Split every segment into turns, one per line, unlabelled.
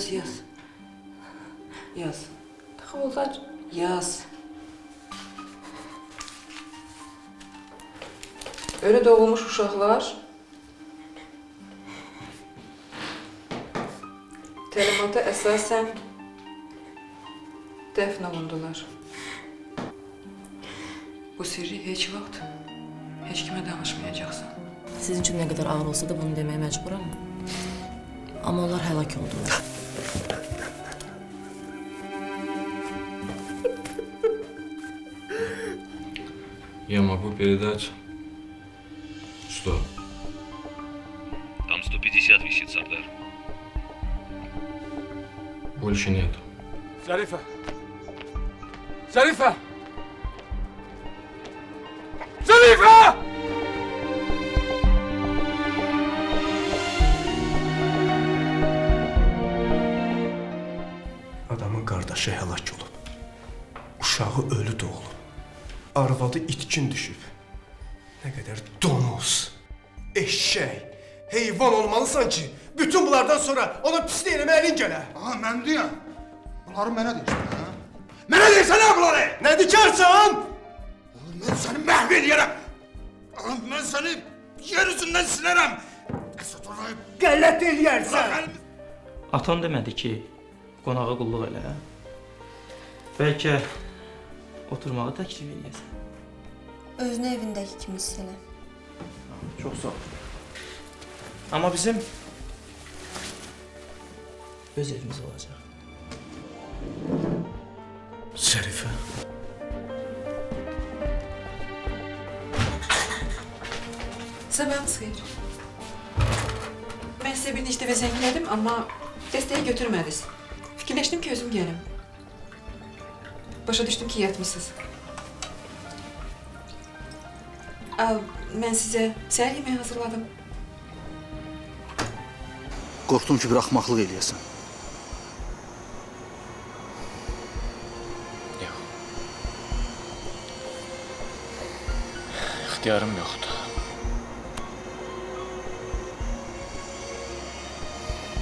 Yaz, yaz. Yaz.
Xolzac,
Yaz. Ölü doğulmuş uşaqlar təlimata əsasən dəfn olundular. Bu sirri heç vaxt heç kimə danışmayacaqsan.
Sizin üçün nə qədər ağır olsa da bunu deməyə məcburam. Amma onlar həlak oldular.
Я могу передать... Что?
Там 150 висит, Сардар.
Больше нет.
Zarife! Zarife!
Arvadı itkin düşüb. Nə qədər donuz, eşşək, heyvan olmalısan ki, bütün bunlardan sonra ona pislik eləməyə əlin gələ.
Aha mən deyəm. Bunları mənə deyirsən, hə? Mənə deyirsən ha bunları?
Nə dikarsan?
Mən səni məhv. Ah, Mən səni yer üzündən silərəm.
Qələt eləyərsən.
Atan demədi ki, qonağa qulluq elə. Bəlkə oturmağı təklif edəsən.
Özünü evindəki kimi hiss elə.
Çox sağ ol. Amma bizim öz evimiz olacaq.
Zərifə.
Sabahınız xeyir. Mən sizə bir neçə dəfə zəng elədim, amma dəstəyi götürmədiniz. Fikirləşdim ki, özüm gəlim. Başa düşdüm ki, yatmısınız. Mən sizə səhər yeməyi hazırladım.
Qorxdum ki, bir axmaqlıq eləyəsən.
İxtiyarım yoxdur.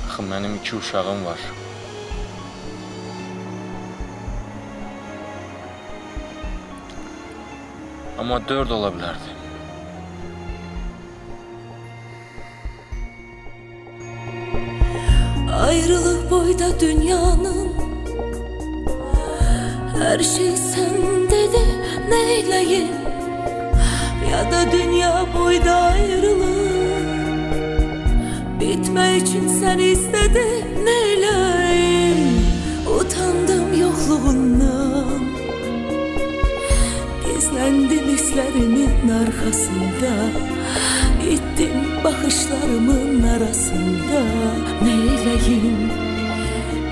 Axı mənim iki uşağım var. Amma dörd ola bilərdi.
Ayrılık boyda dünyanın. Her şey sende de neyleyim? Ya da dünya boyda ayrılık Bitme için sen istedi neyleyim? Utandım yokluğundan. Gizlendim hislerimin arkasında Gittim bakışlarımın arasında. Neyleyim,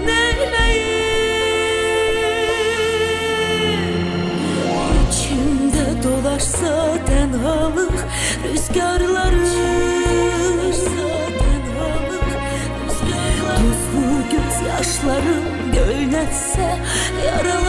neyleyim? İçimde dolaşsa tenhalık Rüzgarları Tuzlu gözyaşlarım göynetse yaralarım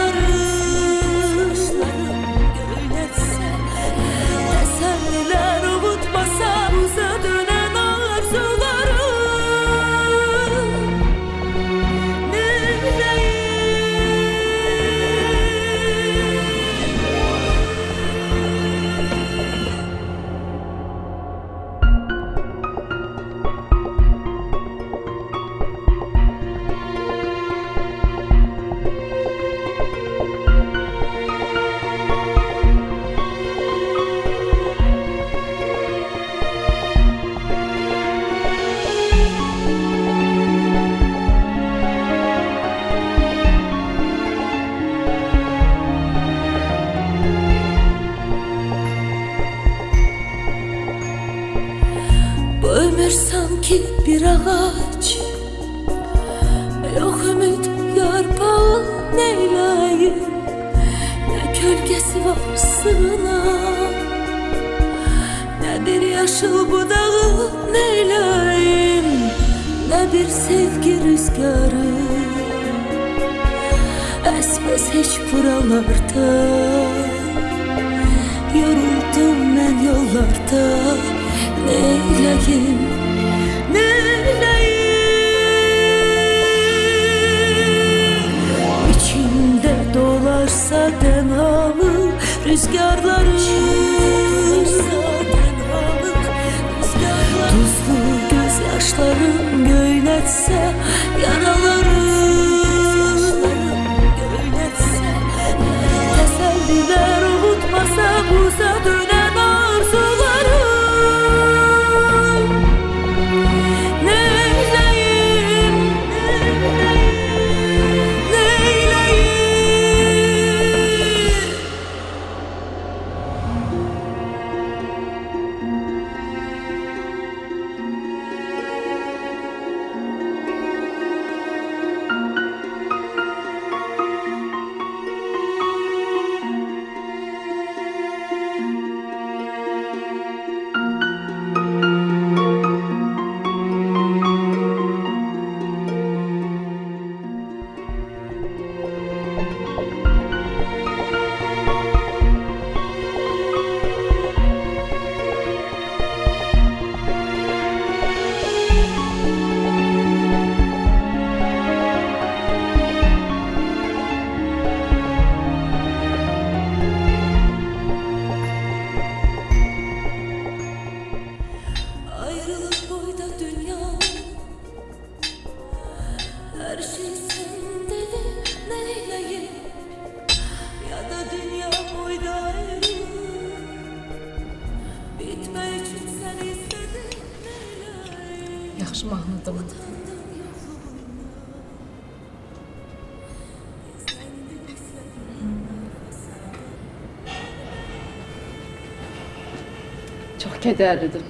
kədərlidir.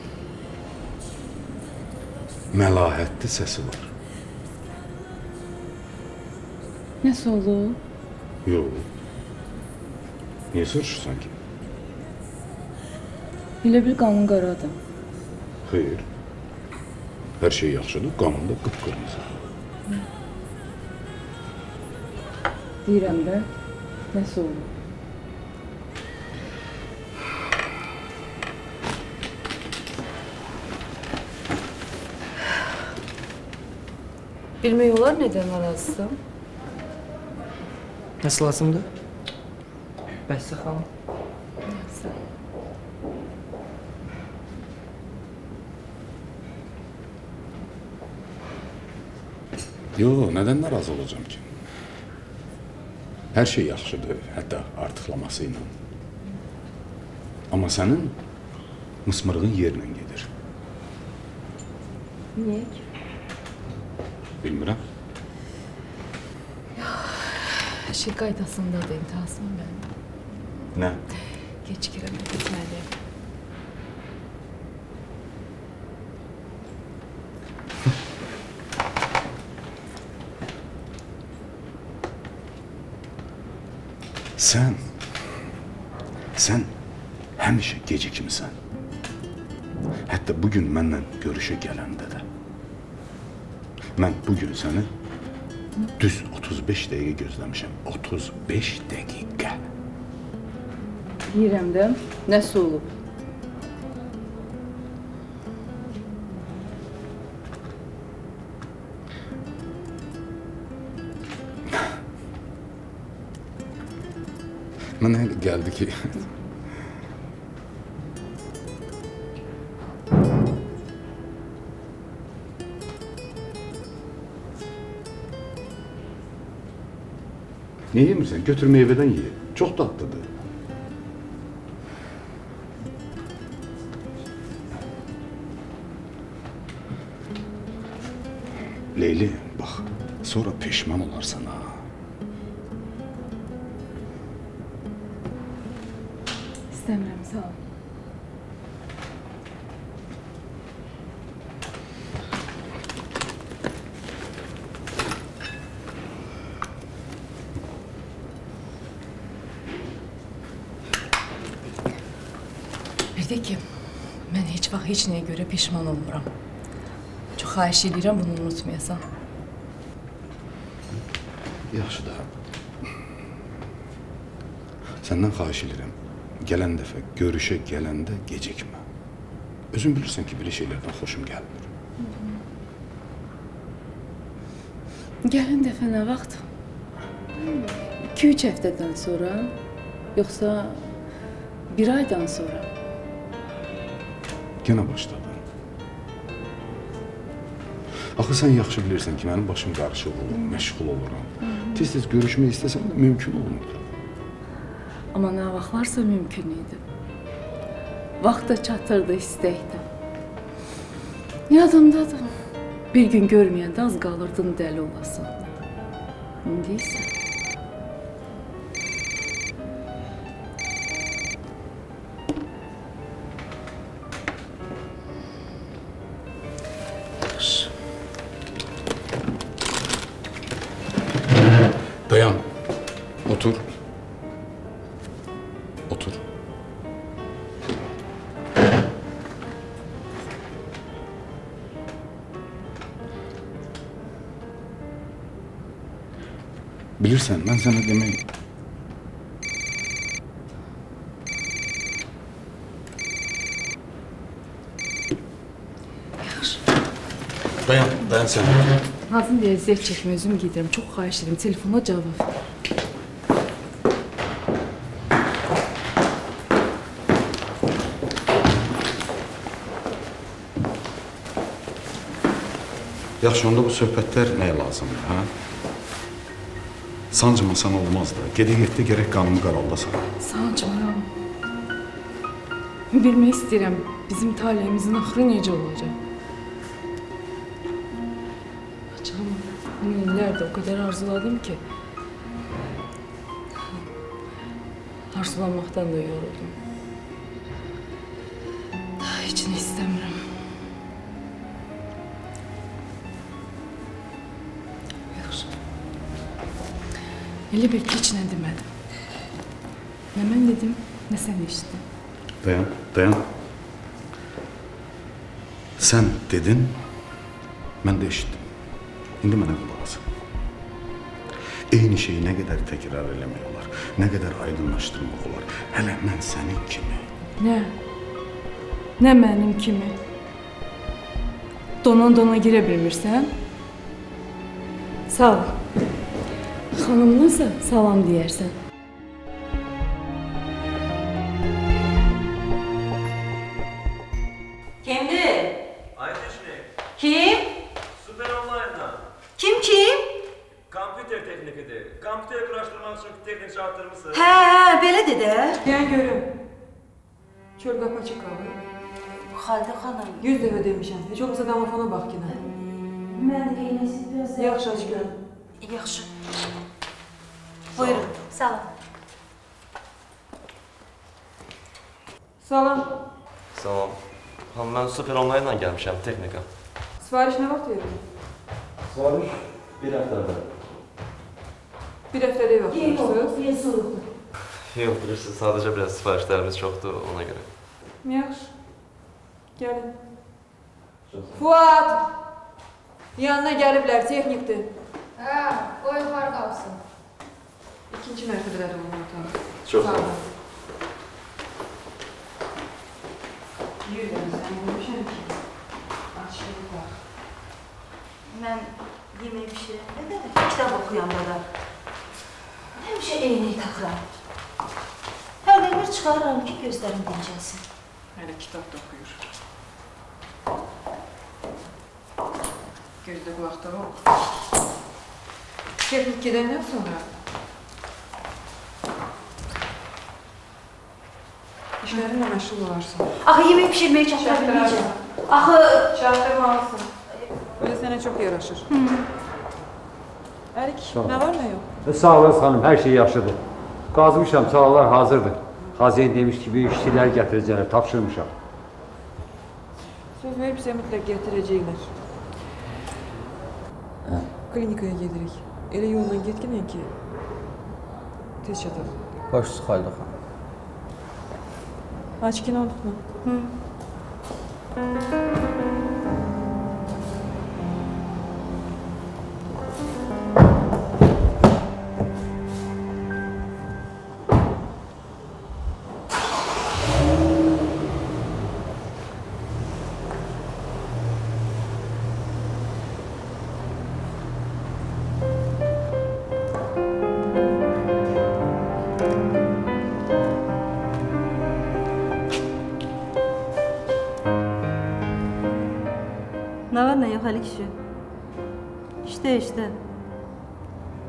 Məlahətli səsi var.
Nəsə olub?
Yox. Niyə soruşursan ki?
Elə bil qanın qaradır.
Xeyr. Hər şey yaxşıdır, qanun da qıpqırmızı.
Deyirəm də, nəsə olub?
Bilmək olar nədən narazısan?
Nəsə lazımdır? Bəs xanım.
Yox, nədən narazı olacağam ki? Hər şey yaxşıdır, hətta artıqlaması ilə. Amma sənin mısmırığın yerlə gedir.
Niyə ki?
Bilmirəm.
Hər şey qaydasındadır, intihasım mənim.
Nə?
Gecikirəm, getməliyəm.
Sən sən həmişə gecikmisən. Hətta bu gün mənlə görüşə gələndə də. Mən bu gün səni düz 35 dəqiqə gözləmişəm. 35 dəqiqə.
Deyirəm də, nəsə olub?
Mənə elə gəldi ki, Niyə yemirsən? Götür meyvədən ye. Çox dadlıdır. Leyli, bax, sonra peşman olarsan ha.
Heç vaxt heç nəyə görə peşman olmuram. Çox xahiş edirəm bunu unutmayasan.
Yaxşı da. Səndən xahiş edirəm. Gələn dəfə görüşə gələndə gecikmə. Özün bilirsən ki, belə şeylərdən xoşum gəlmir.
Gələn dəfə nə vaxt? 2-3 həftədən sonra, yoxsa bir aydan sonra?
Yenə başladın. Axı sən yaxşı bilirsən ki, mənim başım qarışıq olur, məşğul oluram. Tez-tez görüşmək istəsəm də mümkün olmur.
Amma nə vaxtlarsa mümkün idi. Vaxt da çatırdı istəkdə. Yadımdadır. Bir gün görməyəndə az qalırdın dəli olasan. İndi isə
Otur. Otur. Bilirsən, mən sənə demək Dayan, dayan sən.
Nazım deyə əziyyət çəkmə, özüm gedirəm. Çox xahiş edirəm, telefona cavab ver.
Yaxşı, onda bu söhbətlər nəyə lazımdır, hə? Sancmasan olmaz da. Gedə-getdə gərək qanımı qaraldasan.
Sancmıram. Bilmək istəyirəm, bizim taleyimizin axırı necə olacaq? Canım, bunu illərdir o qədər arzuladım ki, arzulanmaqdan da yoruldum. Elə bil ki, heç nə demədim. Nə mən dedim, nə sən eşitdin.
Dayan, dayan. Sən dedin, mən də eşitdim. İndi mənə qulaq as. Eyni şeyi nə qədər təkrar eləmək olar, nə qədər aydınlaşdırmaq olar. Hələ mən sənin kimi.
Nə? Nə mənim kimi? Dona-dona girə bilmirsən? Sağ ol. Xanımınsa salam deyərsən.
Kimdir?
Ayteşnik.
Kim?
Süper Online'dan.
Kim kim?
Kompüter teknikidir. Kompüter quraşdırmaq üçün texnik çağırtırmısınız?
Hə, hə, belədir də.
Deyən görüm. Çöl qapı açıq qalır.
Xaldə xanım.
100 dəfə demişəm. Heç olmasa qramofona bax yenə.
Mən eynəsiz biraz
Yaxşı aç görüm.
Yaxşı. Buyurun. Salam.
Salam.
Salam. Xanım, mən Super Online-la gəlmişəm texnika.
Sifariş nə vaxt verin?
Sifariş bir həftədə.
Bir həftədə vaxtlarsınız.
Yer soyuqdur.
Yox, bilirsiniz, sadəcə biraz sifarişlərimiz çoxdur, ona görə.
Yaxşı. Gəlin. Fuad! Yanına gəliblər, texnikdir.
Hə, qoy yuxarı qalsın.
İkinci mərtəbədədir onun otağı.
Çox sağ olun.
dəfə sən demişəm ki, açılıb bax.
Mən yemək bişirəndə də, kitab oxuyanda da həmişə eynək taxıram. Hərdə bir çıxarıram ki, gözlərim dincəlsin.
Hələ kitab da oxuyur. Gözdə qulaqda ol. Texnik gedəndən sonra işlərinlə məşğul olarsan.
Axı yemək bişirməyi çatdıra bilməyəcəm. Axı
çatdırmalısın. Özü sənə çox yaraşır. Ərik,
Sağ ol.
nə var nə yox?
E, Sağ olasın xanım, hər şey yaxşıdır. Qazmışam, çağlar hazırdır. Xaziyen demiş ki, bir işçilər gətirəcəklər, tapşırmışam.
Söz verib bizə mütləq gətirəcəklər.
Hə.
Klinikaya gedirik. Elə yolla getginən ki, tez çataq.
Baş sıxaydı xanım.
Açkin olduk? Hı.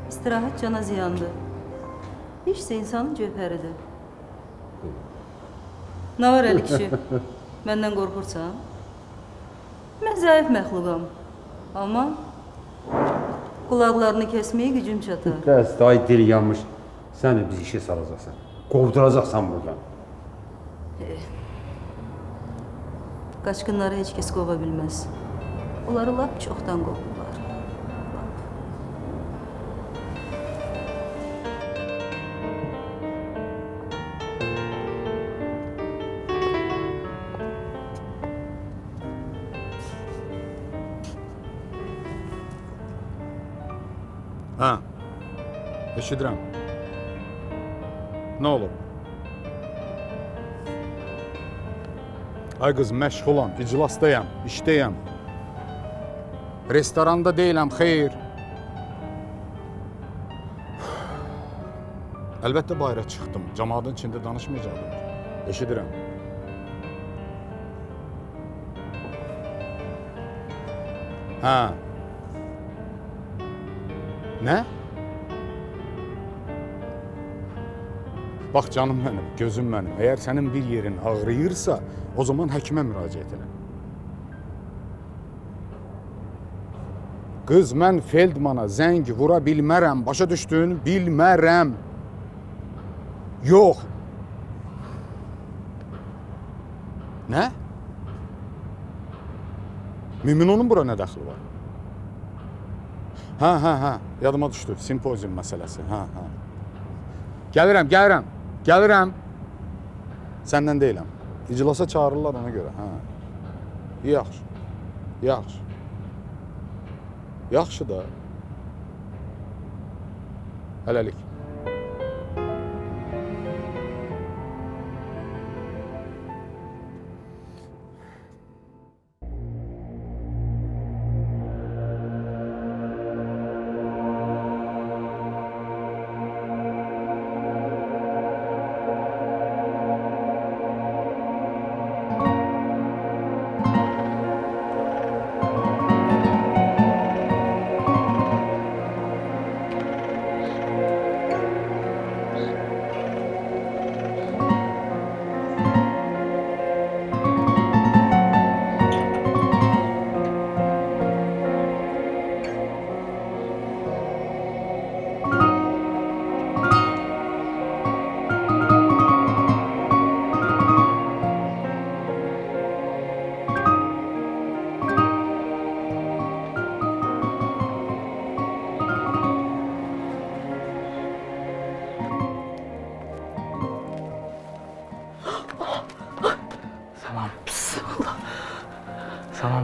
İstirahat cana ziyandır. İşse insanın cevheridir. Ne var Ali kişi? Benden korkursan? Ben zayıf məxluqam. Ama kulaklarını kesmeye gücüm çatar.
Bəs dayı dil yanmış. Sən bizi işə salacaqsan. Qovduracaqsan buradan.
Qaçqınları heç kəs qova bilməz. Onları lap çoxdan qovdular.
Eşidirəm. Nə olub? Ay qız, məşğulam, iclasdayam, işdəyəm. Restoranda deyiləm, xeyr. Əlbəttə bayıra çıxdım. Cəmaatın içində danışmayacaqdım. Eşidirəm. Hə. Nə? Bax canım mənim, gözüm mənim. Əgər sənin bir yerin ağrıyırsa, o zaman həkimə müraciət elə. Qız, mən Feldmana zəng vura bilmərəm. Başa düşdün? Bilmərəm. Yox. Nə? Müminonun bura nə dəxli var? Hə, hə, hə, yadıma düşdü. Simpozium məsələsi. Hə, hə. Gəlirəm, gəlirəm. Gəlirəm. Səndən deyiləm. İclasa çağırırlar ona görə. Hə. Yaxşı. Yaxşı. Yaxşı da. Hələlik.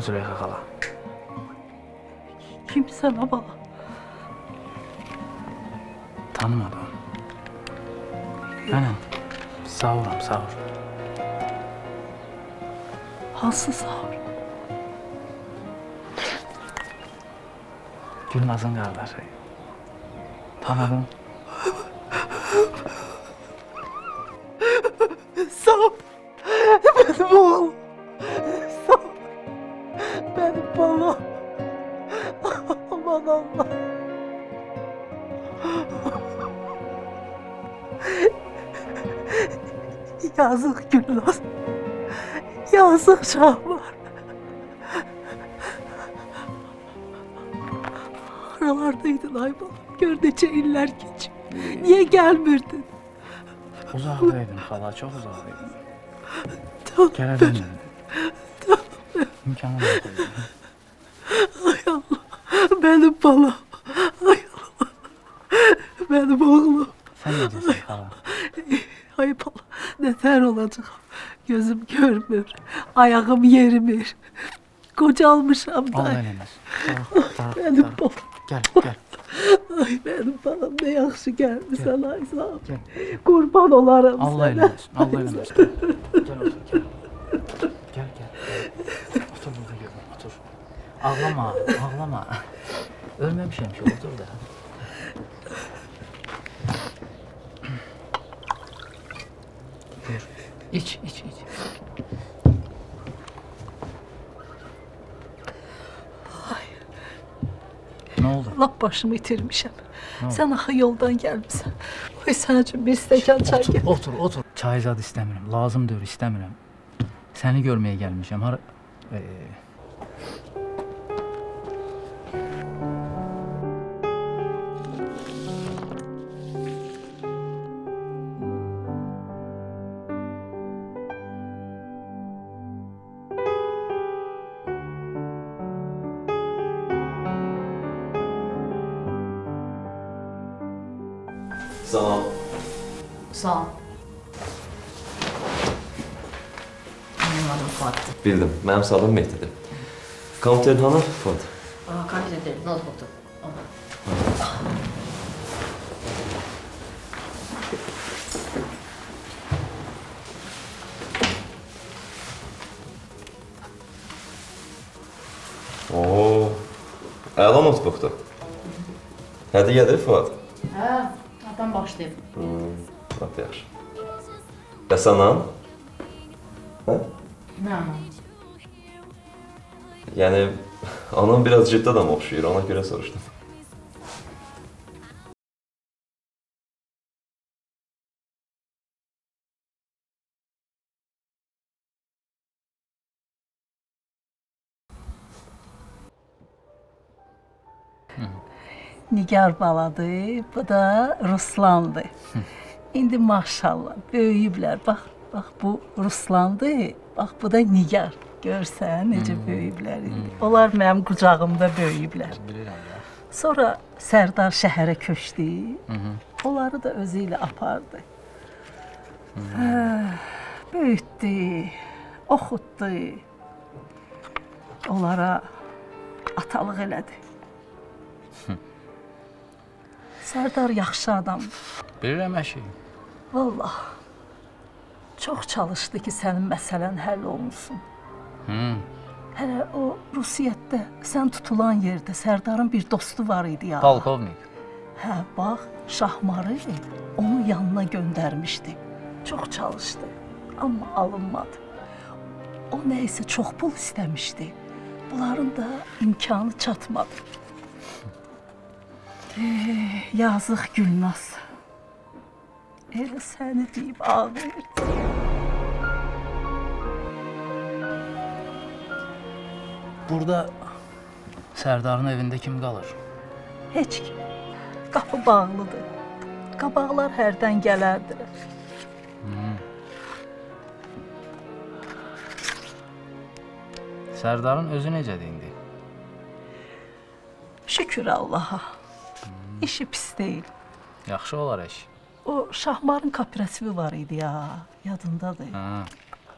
Züleyxa xala.
Kimsən baba?
Tanımadım. Mənəm. Savuram, savur.
Hansı sağır?
Gülnazın qardaşı. Tanıdım.
Yazık Şahmar. Aralardaydın Aybalam. Gör necə illər geçiyor. Niye gelmirdin?
Uzaqdaydım xala, çox uzaqdaydım.
Tamam.
Gələ bilmədim. İmkanım yox idi.
Ay Allah. Benim balam. Ay Allah. Benim oğlum.
Sən necəsən xala?
Ay bala. Neler olacak? Gözüm görmür. Ayağım yerimir. Kocalmışam da.
Allah eləməz. Darıq, darıq,
Benim
darıq.
balam.
Gəl, gəl.
Ay benim balam ne yaxşı gelmişsən Aysam. Kurban olarım
Allah
sana.
eləməz. Allah eləməz. Gəl, gəl otur, gəl. Gəl, gəl. Otur burada görüm, otur. Ağlama, ağlama. Ölməmişəm ki, otur da. İç, iç, iç. Nə oldu?
Lap başımı itirmişəm.
Nə oldu?
Sən axı yoldan gəlmisən. Oy sənin üçün bir stəkan çay
Otur,
gətir.
otur, otur. Çay zad istəmirəm. Lazım deyil, istəmirəm. Səni görməyə gəlmişəm. Hara e,
Bildim. Mənim adım Mehdidir. Kompüterin hanı? Fuad.
Aa, deyil, notebookdur.
Oo. Əla notebookdur. Hədiyyədir Fuad.
Hə, adam başlayıb.
Hmm, lap yaxşı. Bəs anan? Yəni anam biraz ciddi adam oxşuyur, ona görə soruşdum.
Nigar baladır, bu da Ruslandır. İndi maşallah böyüyüblər. Bax, bax bu Ruslandır, bax bu da Nigar. Görsən necə böyüyüblər indi. Onlar mənim qucağımda böyüyüblər.
bilirəm ya.
Sonra Sərdar şəhərə köçdü.
-hı.
Onları da özü ilə apardı. Hə, böyütdü, oxutdu. Onlara atalıq elədi. Sərdar yaxşı adamdır.
Bilirəm əşi.
Vallah. Çox çalışdı ki, sənin məsələn həll olunsun. Hələ o Rusiyyətdə sən tutulan yerdə Sərdarın bir dostu var idi ya.
Polkovnik.
Hə, bax, Şahmarı onu yanına göndərmişdi. Çox çalışdı, amma alınmadı. O nə isə çox pul istəmişdi. Bunların da imkanı çatmadı. Eh, yazıq Gülnaz. Elə səni deyib ağlayırdı.
Burada Sərdarın evində kim qalır?
Heç kim. Qapı bağlıdır. Qabaqlar hərdən gələrdilər.
Hı. Sərdarın özü necədir indi?
Şükür Allaha. İşi pis deyil.
Yaxşı olar əş.
O Şahmarın kooperativi var idi ya, yadındadır.
Hə.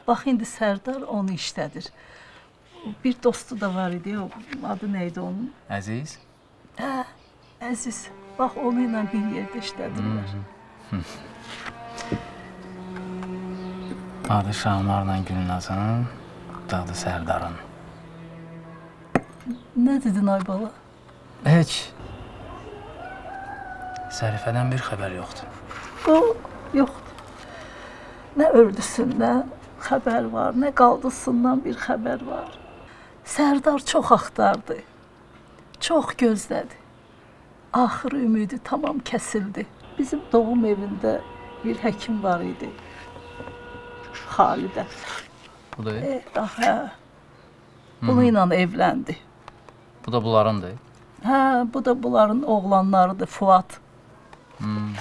Bax indi Sərdar onu işlədir. Bir dostu da var idi, adı nə idi onun?
Əziz.
Hə, Əziz. Bax onu ilə bir yerdə işlədirlər.
Adı Şahmarla Gülnazın, dadı Sərdarın.
Nə dedin ay bala?
Heç. Sərifədən bir xəbər yoxdur.
O yoxdur. Nə ördüsündən xəbər var, nə qaldısından bir xəbər var. Sərdar çox axtardı. Çox gözlədi. Axırı ümidi tamam kəsildi. Bizim doğum evində bir həkim var idi. Xalidə.
Bu da,
E, hə. Bununla evləndi.
bu da bunlarındır.
Hə, bu da bunların oğlanlarıdır, Fuad.
Hmm.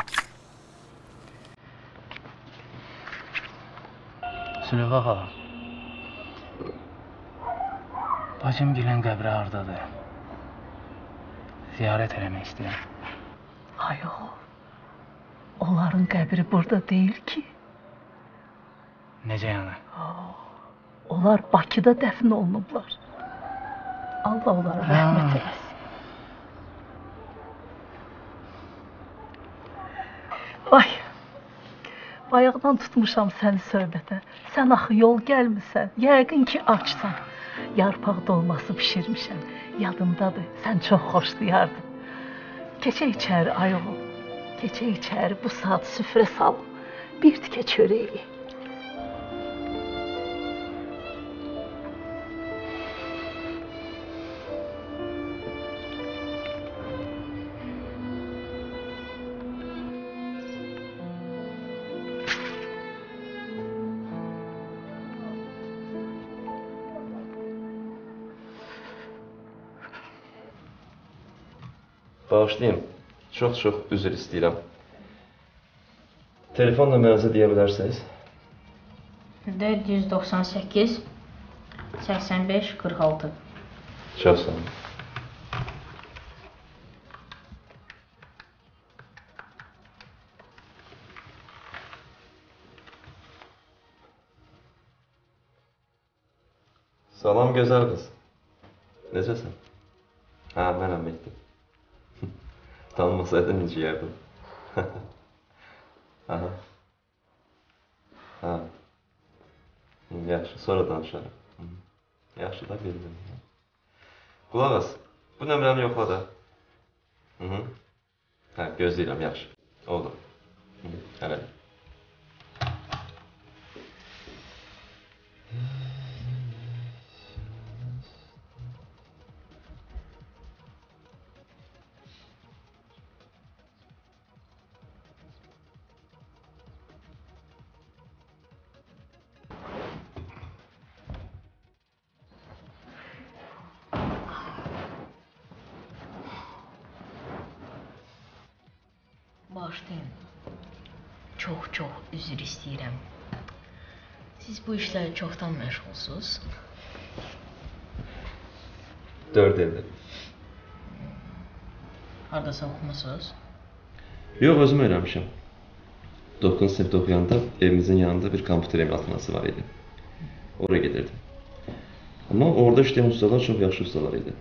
Süleyxa xala. Bacım gilən qəbri hardadır? Ziyarət eləmək istəyirəm.
Ay o. Onların qəbri burada deyil ki.
Necə yəni?
Onlar Bakıda dəfn olunublar. Allah onlara rəhmət eləsin. Vay. Bayaqdan tutmuşam səni söhbətə. Sən axı yol gəlmisən. Yəqin ki açsan. Yarpaq dolması bişirmişəm. Yadımdadır. Sən çox xoşlayardın. Keçək içəri ayol. Keçək içəri bu saat süfrə sal. Bir tikə çörəyi.
Bağışlayın. Çox-çox üzr istəyirəm. Telefon nömrənizi deyə bilərsiniz?
498 85 46
Çox sağ olun. Salam gözəl qız. Necəsən? Tanımasaydın necə yərdim? Aha. Ha. Yaxşı, sonra danışarıq. Yaxşı da bildim. Qulaq as. Bu nömrəni yoxla da. Hı -hı. Hə, gözləyirəm, yaxşı. Olur. Hı -hı. Hələlik.
Bağışlayın. Çox-çox üzr istəyirəm. Siz bu işlərlə çoxdan məşğulsuz.
4 ildir.
Hardasa oxumusunuz?
Yox, özüm öyrənmişəm. 9-cu sinifdə oxuyanda evimizin yanında bir kompüter ematxanası var idi. Oraya gedirdim. Amma orada işləyən ustalar çox yaxşı ustalar idi.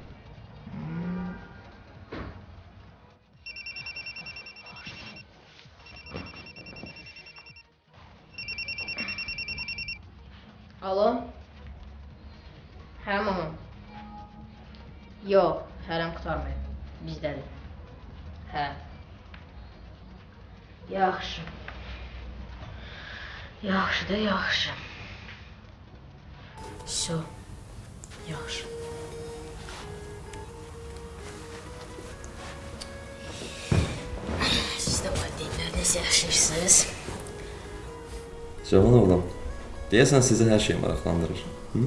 Deyəsən sizi hər şey maraqlandırır. Hı?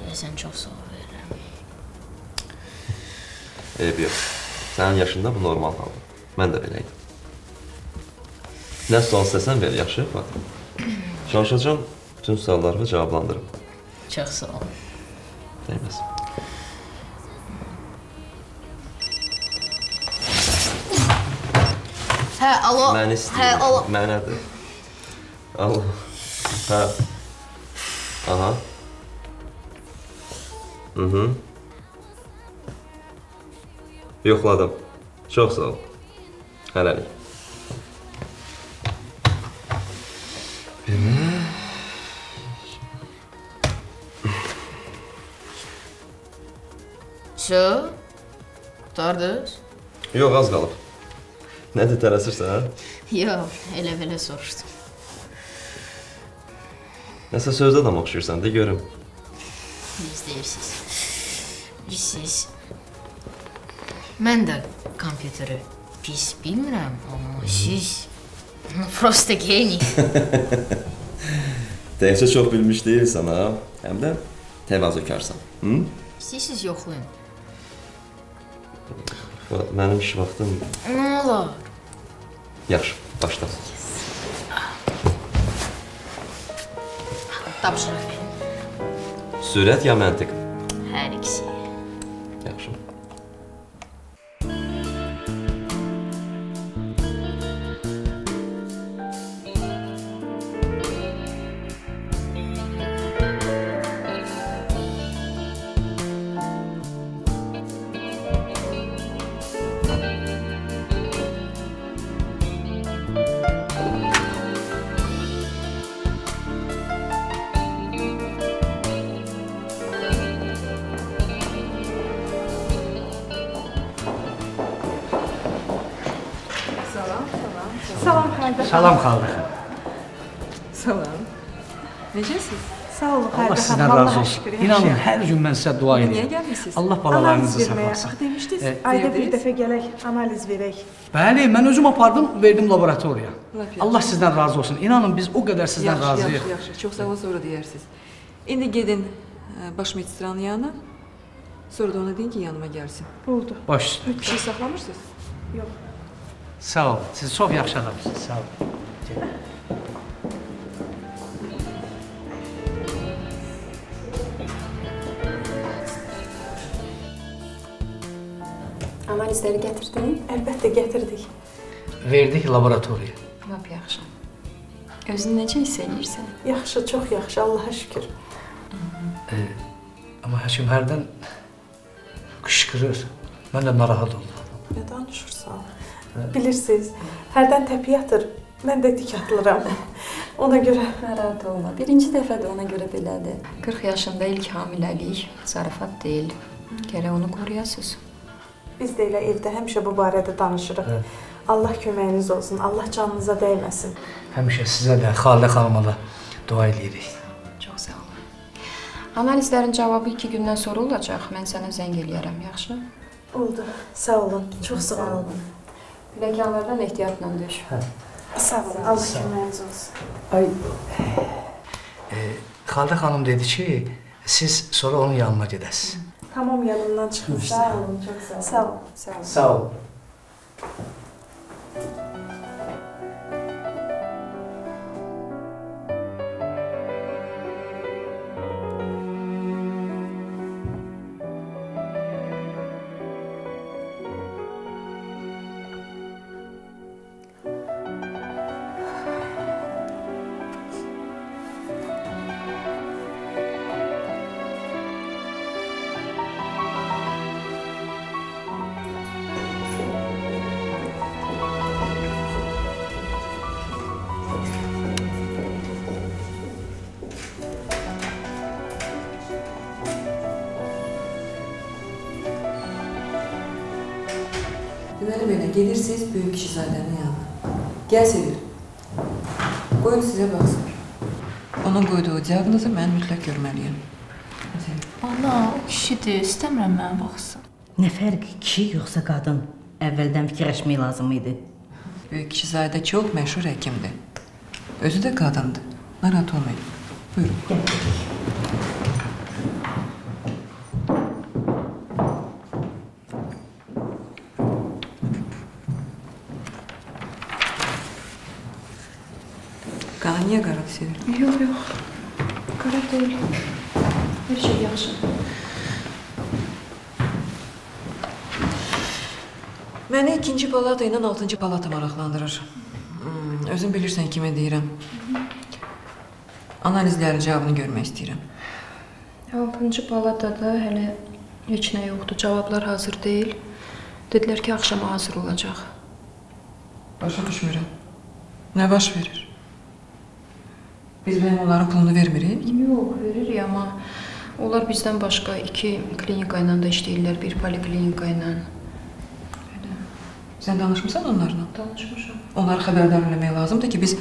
Deyəsən çox sual verirəm.
Eyb yox. Sənin yaşında bu normal haldır. Mən də belə idim. Nə sual istəsən ver, yaxşı, Fatma. Çalışacağam bütün suallarını cavablandırım.
Çox sağ ol.
Dəyməz.
Hə, alo.
Məni
Hə,
istəyir.
alo.
Mənədir. Alo. Hə. Aha. Mhm. Yoxladım. Çox sağ ol. Hələlik.
So? Qutardınız?
Yox, az qalıb. Nədir tələsirsən, hə?
Yox, elə belə soruşdum.
Nəsə sözdə adam oxşuyursan, de görüm.
Siz deyirsiniz. Siz. Mən də kompüteri pis bilmirəm, amma siz prosta geni.
Təkcə çox bilmiş deyilsən, ha? Həm də təvazökarsan. Hı?
İstəyirsiniz yoxlayın.
Mənim iş vaxtım
Nə olar?
yaxşı, başla.
Tapşırıq verin.
Sürət ya məntiq?
Hər ikisi.
Şükür,
İnanın hər gün mən sizə dua
Niyə
edirəm.
gəlmisiniz?
Allah balalarınızı saxlasın.
Axı demişdiniz,
E,
ayda bir dəfə gələk, analiz verək.
Bəli, mən özüm apardım, verdim
yaxşı.
Allah sizdən razı olsun. İnanın biz o qədər sizdən
yaxşı,
razıyıq.
Yaxşı, yaxşı. Çox sağ ol, sonra deyərsiniz. İndi gedin ə, baş medistranın yanına. Sonra da ona deyin ki yanıma gelsin.
Oldu.
Baş üstə.
Bir şey saklamırsınız?
Yox.
Sağ ol. Siz çox yaxşı adamsınız. Sağ ol. Gəl.
Analizləri gətirdin?
Əlbəttə gətirdik.
Verdik laboratoriyaya.
Lap yaxşı. Özünü necə hiss edirsən?
Yaxşı, çox yaxşı, Allaha şükür.
E, amma həkim hərdən qışqırır. Mən də narahat oldum.
Nə danışırsan? Bilirsiniz, hərdən təpi yatır. Mən də dik atılıram. Ona görə
Narahat olma. Birinci dəfədir ona görə belədir. 40 yaşında ilk hamiləlik zarafat deyil. Gərək onu qoruyasınız.
Biz də elə evdə həmişə bu barədə danışırıq.
Hə.
Allah köməyiniz olsun. Allah canınıza dəyməsin.
Həmişə sizə də, Xalidə xanıma da dua edirik.
Çox sağ olun. Analizlərin cavabı 2 gündən sonra olacaq. Mən sənə zəng eləyərəm, yaxşı?
Oldu. Sağ olun. Çox sağ olun.
Pilləkənlərdən ehtiyatla düş.
Hə.
Sağ olun. Allah köməyiniz olsun.
Ay. E, Xalidə xanım dedi ki, siz sonra onun yanına gedəsiniz.
Tamam yanımdan çıxmışdı.
Sağ olun, çox sağ olun.
Sağ olun.
Sağ olun.
Sağ olun.
Gedirsiniz böyük kişizadənin yanına. Gəl Sevil. Qoyun sizə baxsın. Onun qoyduğu diaqnozu mən mütləq görməliyəm.
Ana, o kişidir. İstəmirəm mənə baxsın.
Nə fərqi kişi yoxsa qadın? Əvvəldən fikirləşmək lazım idi.
Böyük kişizadə çox məşhur həkimdir. Özü də qadındır. Narahat olmayın. Buyurun. Qanı niyə qaradır Sevil?
Yox, yox. Qara deyil. Hər şey yaxşı.
Məni ikinci palata ilə altıncı palata maraqlandırır. Hmm, özün bilirsən kimə deyirəm. Analizlərin cavabını görmək istəyirəm.
6-cı palatada hələ heç nə yoxdur. Cavablar hazır deyil. Dedilər ki, axşama hazır olacaq.
Başa düşmürəm. Nə baş verir? Biz bəyəm onların pulunu vermirik?
Yox, veririk amma onlar bizdən başqa iki klinika ilə də işləyirlər, bir poliklinika ilə.
Sən danışmısan onlarla?
Danışmışam.
Onları xəbərdar eləmək lazımdır ki, biz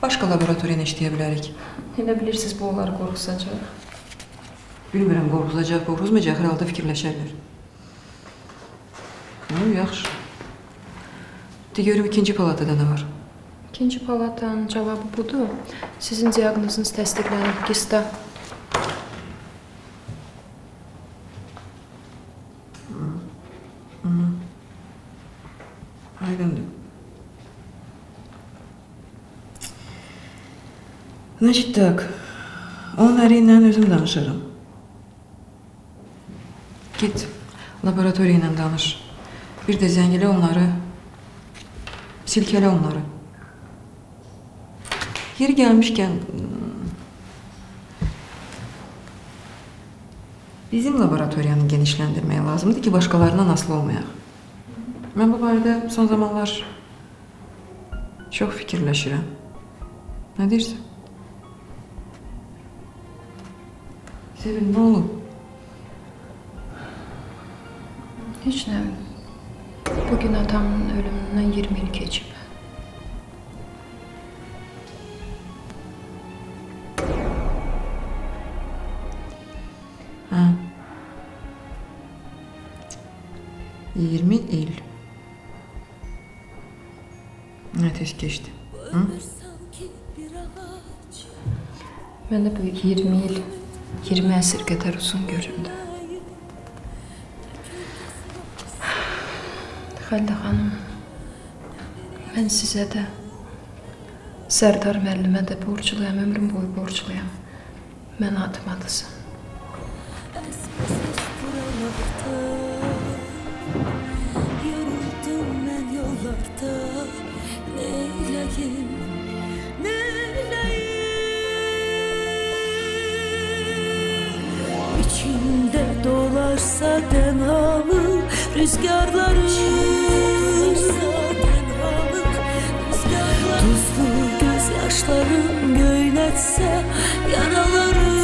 başqa laboratoriya ilə işləyə bilərik.
Elə bilirsiniz bu onları qorxusacaq.
Bilmirəm, qorxuzacaq, qorxuzmayacaq, hər halda fikirləşərlər. Hı, yaxşı. De görüm ikinci palatada nə var?
İkinci palatanın cavabı budur. Sizin diaqnozunuz təsdiqlənib qista.
Hı. Aydındır. Значит так, onun əri ilə özüm danışarım. Git, laboratoriya ilə danış. Bir də zəng elə onları, silkələ onları. Yeri gəlmişkən, bizim laboratoriyanı genişləndirmək lazımdır ki, başqalarından asılı olmayaq. Mən bu barədə son zamanlar çox fikirləşirəm. Nə deyirsən? Sevil, nə olub?
Heç nə. Bugün atamın ölümündən 20 il keçib.
20 il. Nə tez keçdi. Hı?
Mən də bu 20 il, 20 əsr qədər uzun göründü. Xəldə xanım, mən sizə də Sərdar müəllimə də borcluyam, ömrüm boyu borcluyam. Mən atmadısın.
da neyleyim? Neyleyim? İçimde dolarsa tenhalı rüzgarları Tuzlu gözyaşlarım göynetse yaralarım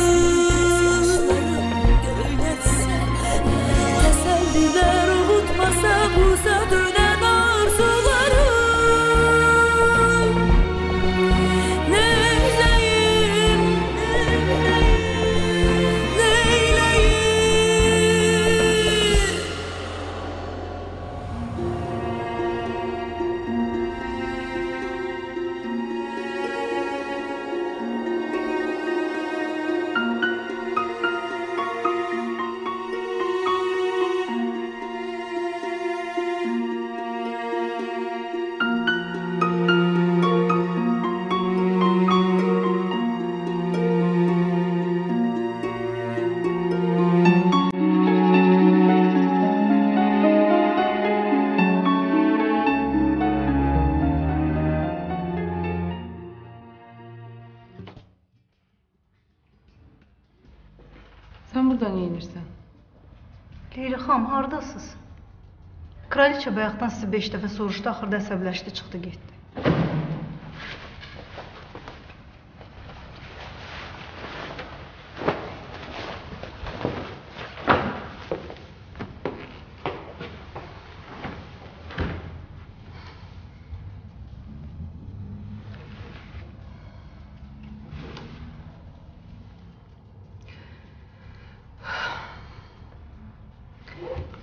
bayaqdan sizi 5 dəfə soruşdu, axırda əsəbləşdi, çıxdı, getdi.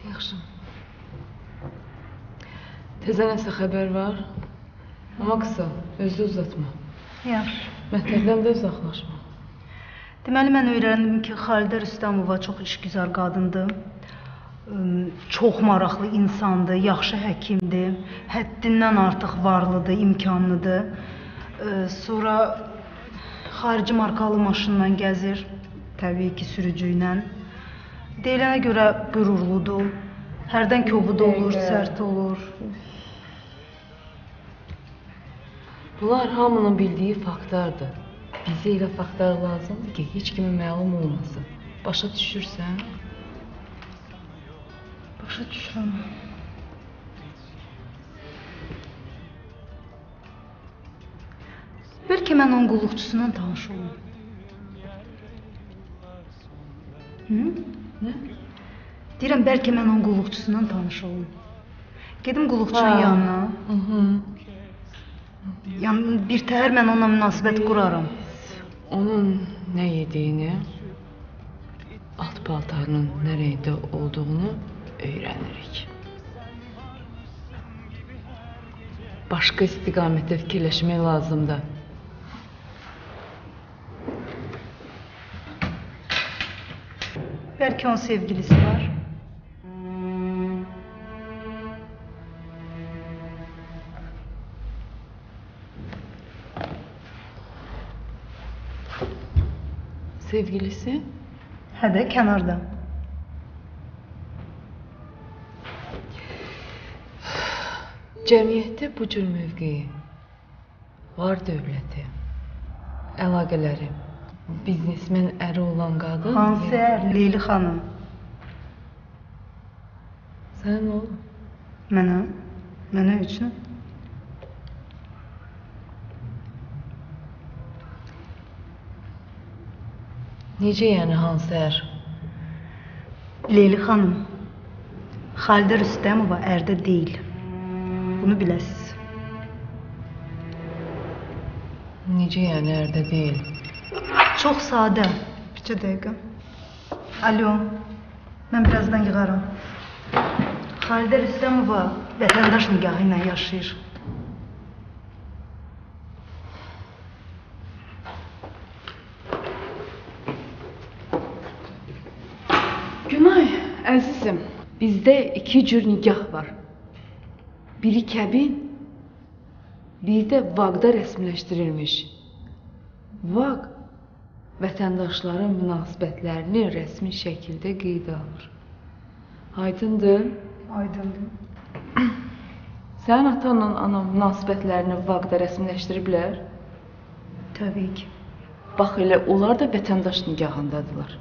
Yaxşı. Təzə nəsə xəbər var? Amma qısa, özü uzatma.
Yaxşı.
Mətləbdən də uzaqlaşma.
Deməli mən öyrəndim ki, Xalidə Rüstəmova çox işgüzar qadındır. Çox maraqlı insandır, yaxşı həkimdir, həddindən artıq varlıdır, imkanlıdır. Sonra xarici markalı maşınla gəzir, təbii ki, sürücü ilə. Deyilənə görə qürurludur. Hərdən kobud olur, sərt olur.
Bunlar hamının bildiyi faktlardır. Bizə elə faktlar lazımdır ki, heç kimə məlum olmasın. Başa düşürsən?
Başa düşürəm. Bəlkə mən onun qulluqçusundan tanış olum. Hı?
Nə?
Deyirəm, bəlkə mən onun qulluqçusundan tanış olum. Gedim qulluqçunun yanına.
Mhm.
Yəni bir təhər mən onunla münasibət quraram.
Onun nə yediyini, alt paltarının nə rəngdə olduğunu öyrənirik. Başqa istiqamətdə fikirləşmək lazımdır.
Bəlkə onun sevgilisi var.
Sevgilisi?
Hə də kənarda.
Cəmiyyətdə bu cür mövqeyi, var dövləti, əlaqələri, biznesmen əri olan qadın
Hansı ər? Leyli xanım.
Sən oğlum.
Mənə? Mənə üçün?
Necə yəni hansı ər?
Leyli xanım. Xalidə Rüstəmova ərdə deyil. Bunu biləsiz.
Necə yəni ərdə deyil?
Çox sadə. Bircə dəqiqə. Alo. Mən birazdan yığaram. Xalidə Rüstəmova vətəndaş nigahı ilə yaşayır.
Bizdə iki cür nigah var. biri kəbin, biri də vaqda rəsmiləşdirilmiş. Vaq vətəndaşların münasibətlərini rəsmi şəkildə qeydə alır. Aydındır?
Aydındır.
Sənin atanla anan münasibətlərini vaqda rəsmiləşdiriblər?
Təbii ki.
Bax elə onlar da vətəndaş nigahındadılar.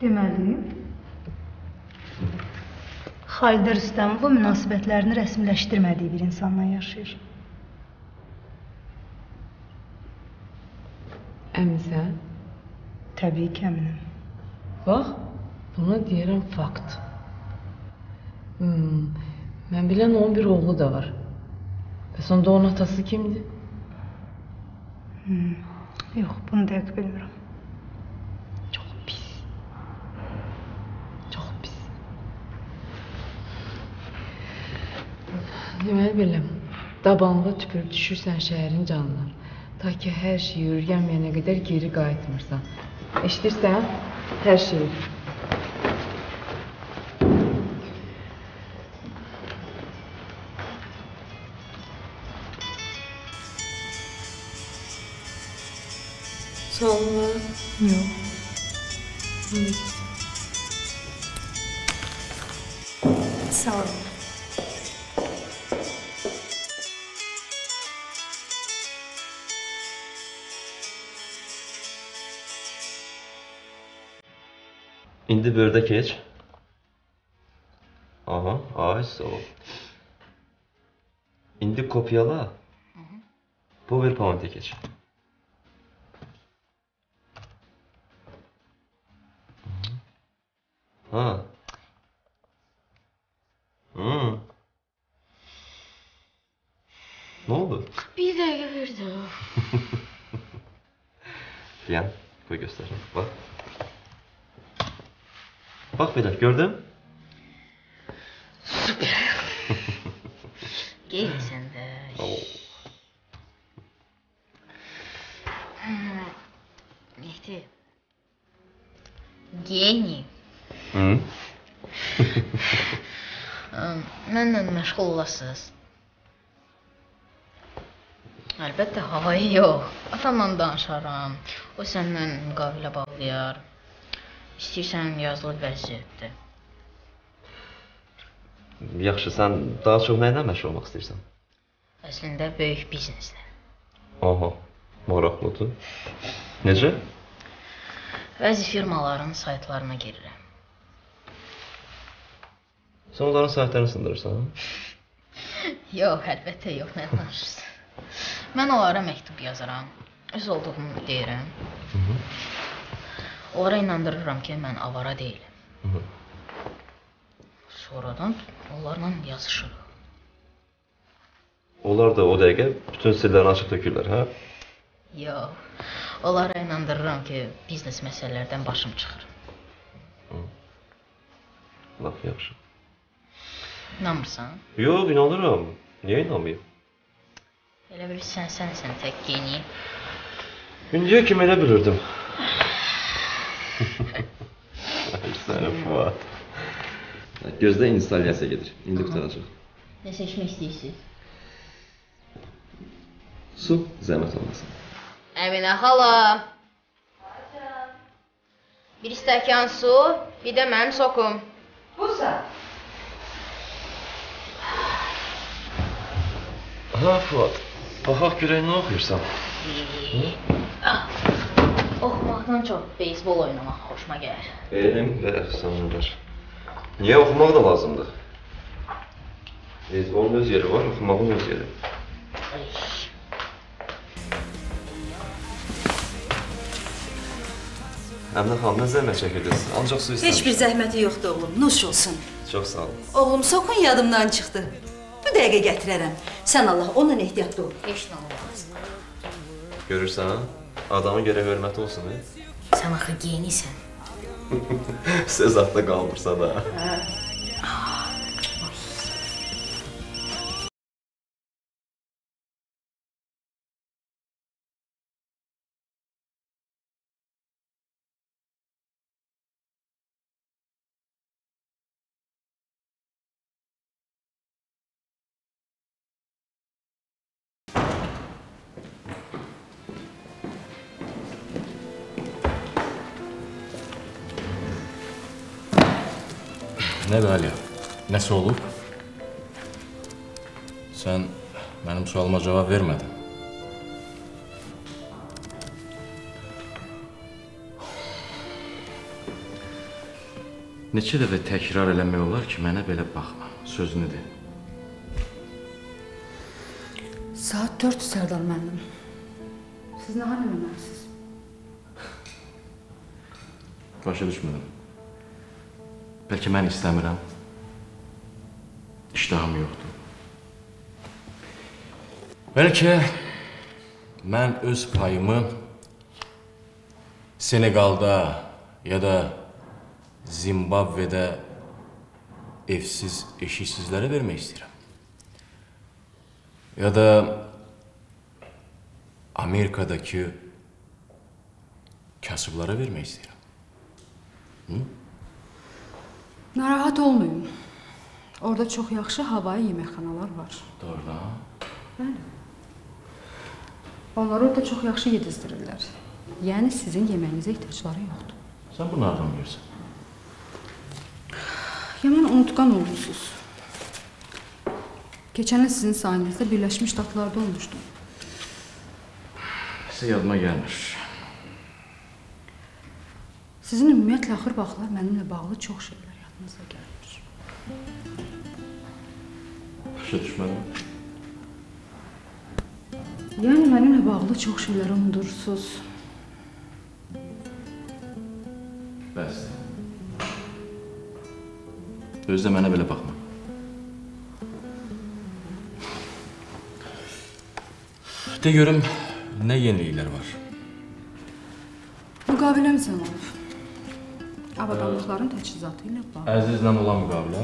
Deməli, Xalidə Rüstəmova münasibətlərini rəsmiləşdirmədiyi bir insanla yaşayır.
Əminsən?
Təbii ki, əminəm.
Bax, buna deyirəm fakt. Hmm, mən bilən onun bir oğlu da var. Bəs onda onun atası kimdir?
Hmm. Yox, bunu dəqiq bilmirəm.
Deməli belə, dabanlığa tüpürüb düşürsən şəhərin canına. Ta ki hər şey öyrənməyənə qədər geri qayıtmırsan. Eşidirsən? Hər şeyi. Sorun var? İndi
Sağ olun.
İndi bördə keç. Aha, ay sağ ol. İndi kopyala. PowerPoint'e geç. Ha. Hmm. Ne oldu?
Bir dakika bir dakika.
Fiyan, koy göstereyim. Bak. Bak Bilal, gördün?
Gel sen de. Mehdi. Geni. Mənlə məşğul olasınız. Əlbəttə, havayı yox. Atamla danışaram. O səndən müqavilə bağlayar. İstəyirsən yazılı vəziyyətdə.
Yaxşı, sən daha çox nə ilə məşğul olmaq istəyirsən?
Əslində böyük bizneslə.
Aha, maraqlıdır. Necə?
Bəzi firmaların saytlarına girirəm.
Sən onların saytlarını sındırırsan?
Yox, əlbəttə yox, nə danışırsan? Mən onlara məktub yazaram. Öz olduğumu deyirəm. Onlara inandırıram ki, mən avara deyiləm. Sonradan onlarla yazışırıq.
Onlar da o dəqiqə bütün sirlərini açıb tökürlər, hə?
Yox, onlara inandırıram ki, biznes məsələlərdən başım çıxır.
Laf yaxşı.
İnanmırsan?
Yox, inanıram. Niyə inanmayım?
Elə bilirsən sənsən tək geni.
İndiyə kimi elə bilirdim. Ay səni Fuat. Gözdə instalyasiya gedir. İndi qutaracaq.
Nə seçmək istəyirsiniz?
Su, zəhmət olmasın.
Əminə xala. Bir stəkan su, bir də mənim sokum.
Busa.
Ha Fuat, baxaq görək nə oxuyursan.
Oxumaqdan çox beyzbol oynamaq xoşuma gəlir.
Elm və əfsanələr. Niyə oxumaq da lazımdır? Beyzbolun öz yeri var, oxumağın öz yeri. Əminə xanım, nə zəhmət çəkirdiniz? Ancaq su
Heç
istəmişdim.
bir zəhməti yoxdur oğlum, nuş olsun.
Çox sağ olun.
Oğlum sokun yadımdan çıxdı. Bu dəqiqə gətirərəm. Sən Allah onunla ehtiyatlı ol.
Heç nə olmaz.
Görürsən, adamın görə hörməti olsun, he?
Sən axı geyinisən.
Söz haqqda qalmırsa da.
Hə.
Nədir Aliya? Nəsə olub? Sən mənim sualıma cavab vermədin. Neçə dəfə təkrar eləmək olar ki, mənə belə baxma. Sözünü de.
Saat 4 Sərdar müəllim. Siz nə hal eləməlisiniz?
Başa düşmədim. Bəlkə mən istəmirəm. İştahım yoxdur. Bəlkə mən öz payımı Senegalda ya da Zimbabvedə evsiz, eşiksizlərə vermək istəyirəm. Ya da Amerikadakı kasıblara vermək istəyirəm. Hı?
Narahat olmayın. Orada çox yaxşı havai yeməkxanalar var.
Doğrudan.
Bəli. Onlar orada çox yaxşı yedizdirirlər. Yəni sizin yeməyinizə ehtiyacları yoxdur.
Sən bunu hardan bilirsən?
Yaman unutqan olmusunuz. Keçən il sizin sayənizdə Birləşmiş Ştatlarda olmuşdum.
Nəsə yadıma gəlmir.
Sizin ümumiyyətlə axır vaxtlar mənimlə bağlı çox şeylər yadınıza gəlmir.
Başa düşmədim.
Yəni mənimlə bağlı çox şeyləri unudursunuz.
Bəs. Özü də mənə belə baxma. De görüm, nə yeniliklər var?
Müqaviləmiz olub. Avadanlıqların təchizatı ilə bağlı.
Əzizlə olan müqavilə?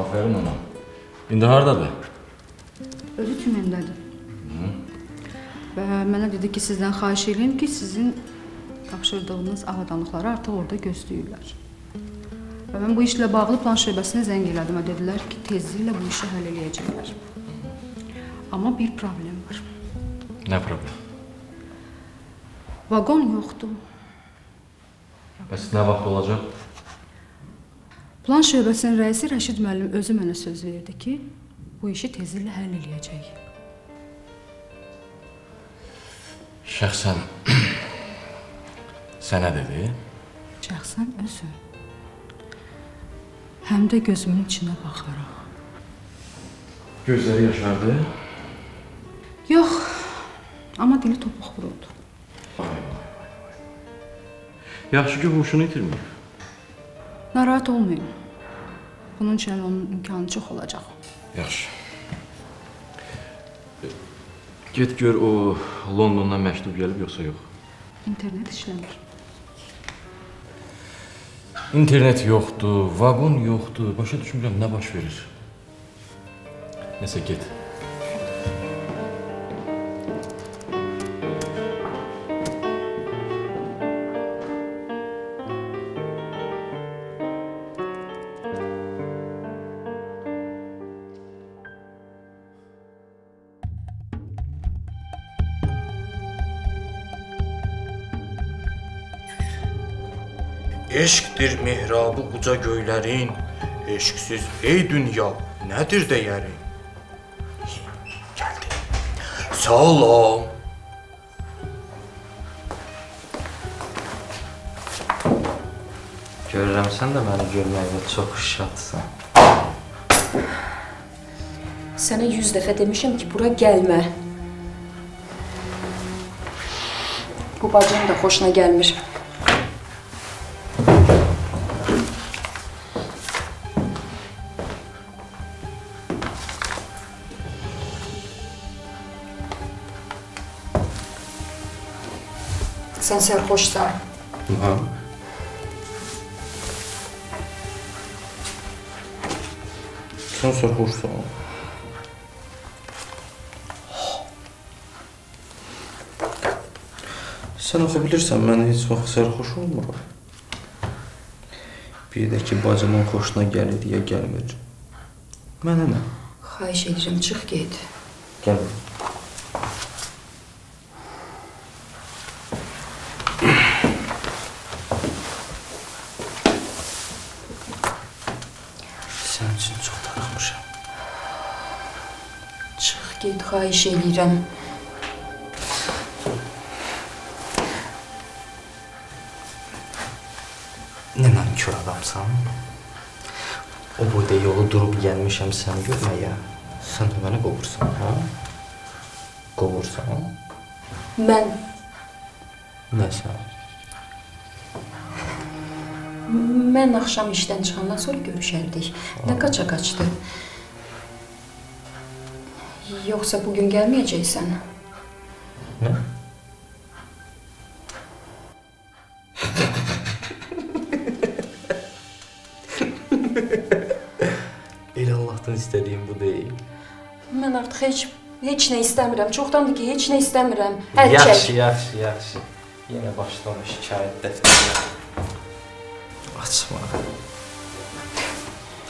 Aferin ona. İndi hardadır?
Özü tümendədir. Və mənə dedi ki, sizdən xahiş edeyim ki, sizin tapşırdığınız avadanlıqları artıq orada gözləyirlər. Və mən bu işlə bağlı plan şöbəsinə zəng elədim və dedilər ki, tezliklə bu işi həll eləyəcəklər. Amma bir problem var.
Nə problem?
Vaqon yoxdur.
Bəs nə vaxt olacaq?
Plan şöbəsinin rəisi Rəşid müəllim özü mənə söz verdi ki, bu işi tezliklə həll eləyəcək.
Şəxsən sənə dedi?
Şəxsən özü. Həm də gözümün içinə baxaraq.
Gözləri yaşardı.
Yox, amma dili topuq vuruldu.
Yaxşı ki, huşunu itirməyib.
Narahat olmayın. Bunun üçün onun imkanı çox olacaq.
Yaxşı. Get gör o Londondan məktub gəlib yoxsa yox.
İnternet işləmir.
İnternet yoxdur, vaqon yoxdur. Başa düşmürəm nə baş verir. Nəsə get.
Mehrabı uca göylərin, eşqsiz ey dünya, nədir dəyərin? Gəldi. Salam.
Görürəm sən də məni görməyinə çox şadsan.
Sənə 100 dəfə demişəm ki, bura gəlmə. Bu bacının da xoşuna gəlmir. Sən sərxoşsan.
Ha. Sən sərxoşsan.
Sən axı bilirsən, mən heç vaxt sərxoş olmuram. Bir də ki, bacımın xoşuna gəlir deyə gəlmir. Mənə nə?
Xahiş edirəm, çıx get.
Gəl.
Xahiş eləyirəm.
Nə nankor adamsan? O boyda yolu durub gəlmişəm səni görməyə. Sən də məni qovursan, hə? Qovursan?
Mən
Nə sən?
mən axşam işdən çıxandan sonra görüşərdik. Nə qaça qaçdı? Yoxsa bu gün gəlməyəcəksən?
Nə? Elə Allahdan istədiyim bu deyil.
Mən artıq heç heç nə istəmirəm. Çoxdandır ki, heç nə istəmirəm. Əl
yaxşı,
çək.
yaxşı, yaxşı. Yenə başlama şikayət dəftərinə. Açma.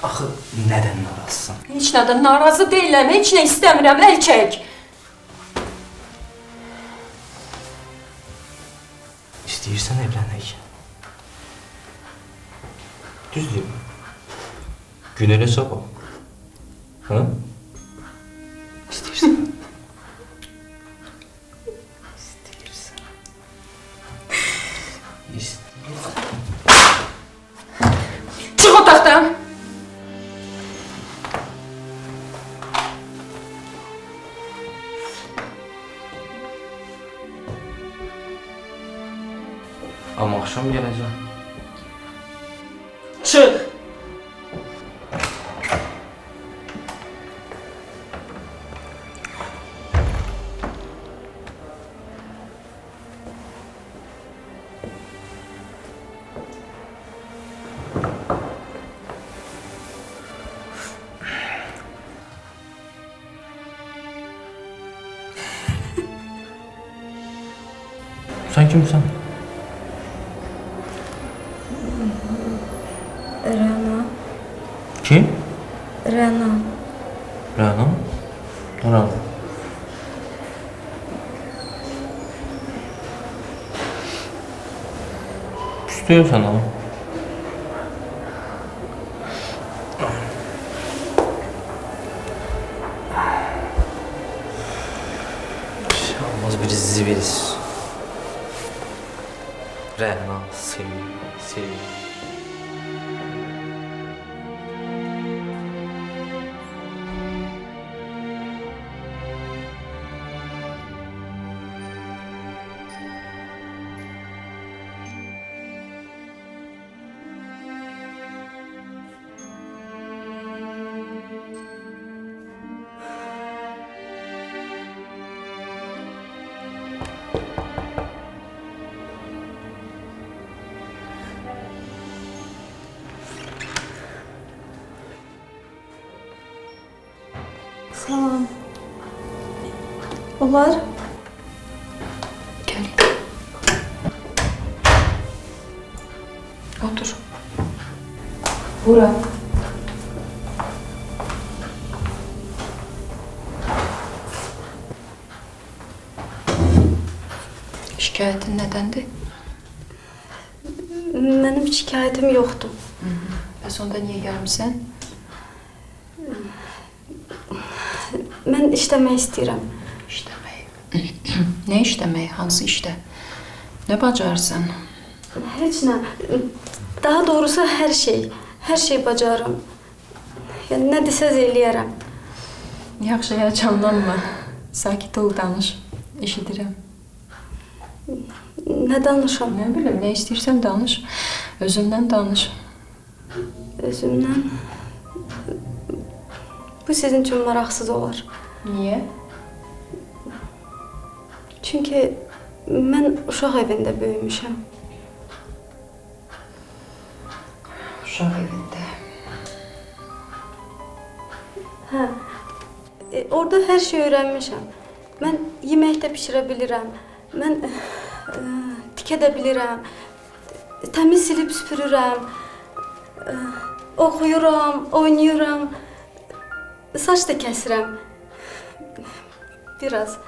Axı nədən narazısan?
Heç nədən narazı deyiləm. Heç nə istəmirəm. Əl çək.
İstəyirsən evlənək. Düzdür. Gün elə sabah. Hə? Amma axşam gələcəm.
Çıx.
Sən
Rəna.
İstiyorsan ama. Olmaz
Olar? Gəl. Otur. Bura. Şikayətin nədəndir?
Mənim şikayətim yoxdur.
Bəs onda niyə gəlmisən?
Mən işləmək istəyirəm.
Nə işləmək? Hansı işdə? Nə bacarırsan?
Heç nə. Daha doğrusu hər şey. Hər şey bacarıram. Yəni nə desəz eləyərəm.
Yaxşı, həyəcanlanma. Sakit ol, danış. Eşidirəm.
Nə danışam?
Nə bilim, nə istəyirsən danış. Özündən danış.
Özümdən. Bu sizin üçün maraqsız olar.
Niyə?
Çünki mən uşaq evində böyümüşəm.
Uşaq evində.
Hə. E, orada hər şey öyrənmişəm. Mən yemək də bişirə bilirəm. Mən e, tikə də bilirəm. Təmiz silib süpürürəm. E, oxuyuram, oynayıram. Saç da kəsirəm. Biraz.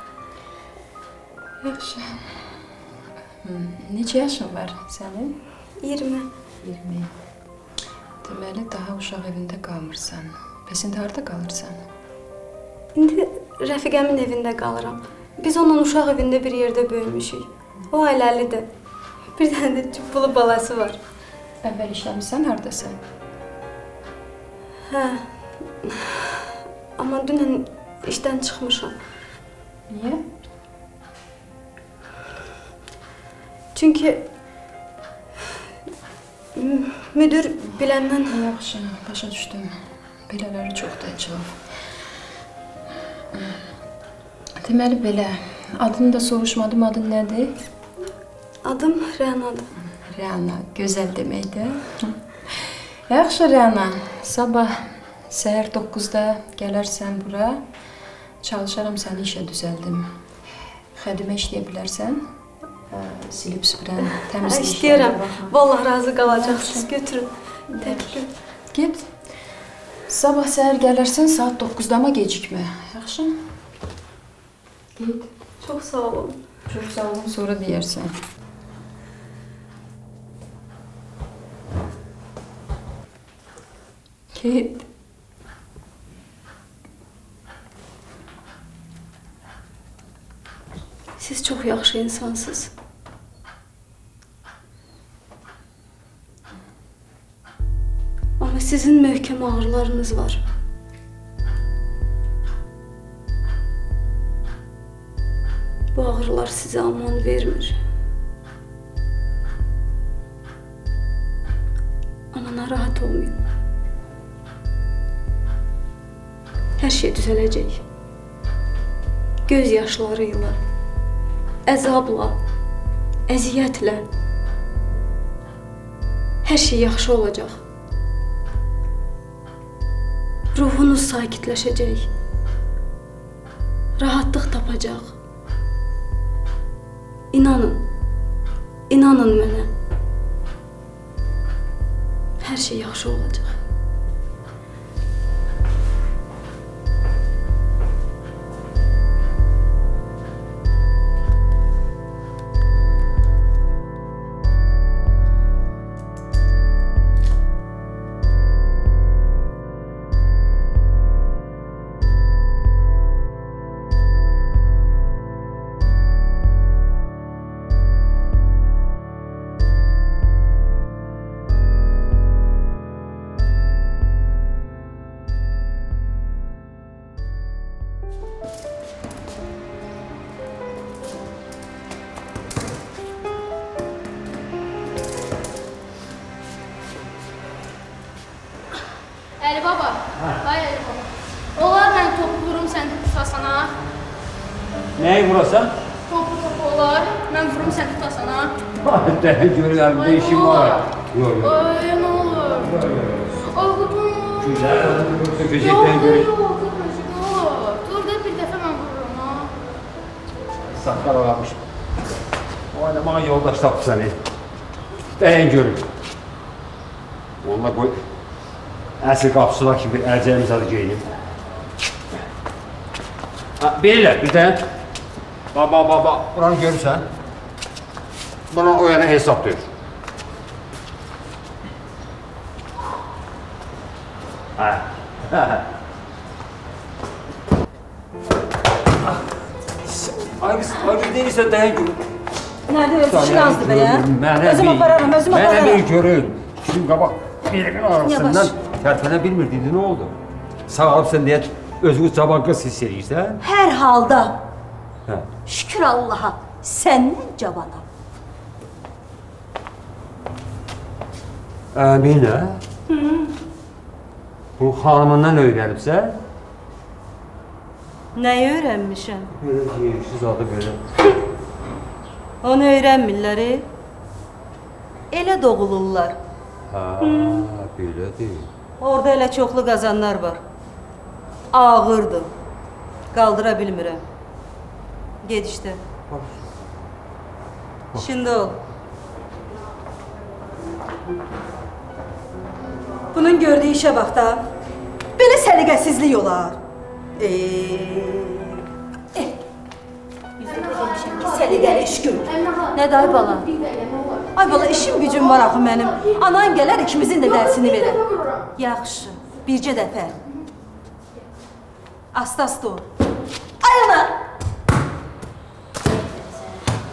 Yaxşı. Hmm, Neçə yaşın var sənin?
20.
20. Deməli daha uşaq evində qalmırsan. Bəs indi harda qalırsan?
İndi rəfiqəmin evində qalıram. Biz onunla uşaq evində bir yerdə böyümüşük. O ailəlidir. Bir dənə də cübbulu balası var.
Əvvəl işləmisən hardasan?
Hə. Amma dünən işdən çıxmışam.
Niyə?
Çünki müdür biləndən
Yaxşı, başa düşdüm. Belələri çoxdur əclaf. Deməli belə, adını da soruşmadım, adın nədir?
Adım Rənadır.
Rəna, gözəl deməkdir. Yaxşı Rəna, sabah səhər 9-da gələrsən bura. Çalışaram səni işə düzəldim. Xədimə işləyə bilərsən. Silib süpürən, işlərinə baxma.
Vallah razı qalacaqsınız. Götürün. Təşəkkür.
Get. Sabah səhər gələrsən saat 9-da amma gecikmə. Yaxşı? Get.
Çox sağ olun.
Çox sağ olun, sonra deyərsən. Get.
Siz çox yaxşı insansınız. Amma sizin möhkəm ağrılarınız var. Bu ağrılar sizə aman vermir. Amma narahat olmayın. Hər şey düzələcək. Göz yaşlarıyla, əzabla, əziyyətlə hər şey yaxşı olacaq. Ruhunuz sakitləşəcək. Rahatlıq tapacaq. İnanın. İnanın mənə. Hər şey yaxşı olacaq.
Əsl qapısına kimi əlcəyimiz adı geyinim. Ha, Belirlər, bir dənə. Baba, baba, buranı görürsən? Buna o yana hesab deyir. Hə. Ay qız, ay qız deyirsən dəyin görün.
Nerede özü şirazdı be ya?
Mənə
Özüm
bir-
apararım, özüm
Mənə
apararım.
bir görün. Şimdi qabaq birinin arasından
Yavaş.
Tərpənə bilmirdiydi, nə oldu? Sağalıbsan deyə özünü cavan qız hiss edirsən?
Her halda
Hə.
şükür Allah'a senden cavanam.
Əminə,
Hı.
bu xanımından öyrənibsən?
Neyi öğrenmişim?
Belə yersiz adı belə.
Onu öğrenmirler. e. Elə doğulurlar.
Ha, belədir.
Orada elə çoxlu qazanlar var. Ağırdır. Qaldıra bilmirəm. Ged işte. Şimdi ol. Bunun gördüğü işe bak da. Belə səliqəsizlik olar. Eee... Eh. Bizdə də demişəm ki, səliqəli iş gör. Nə day bala? Ay bala işim gücüm var axı mənim. Anan gələr ikimizin də dərsini verər. Yaxşı, bircə dəfə. Asta-asta ol. Ay ana!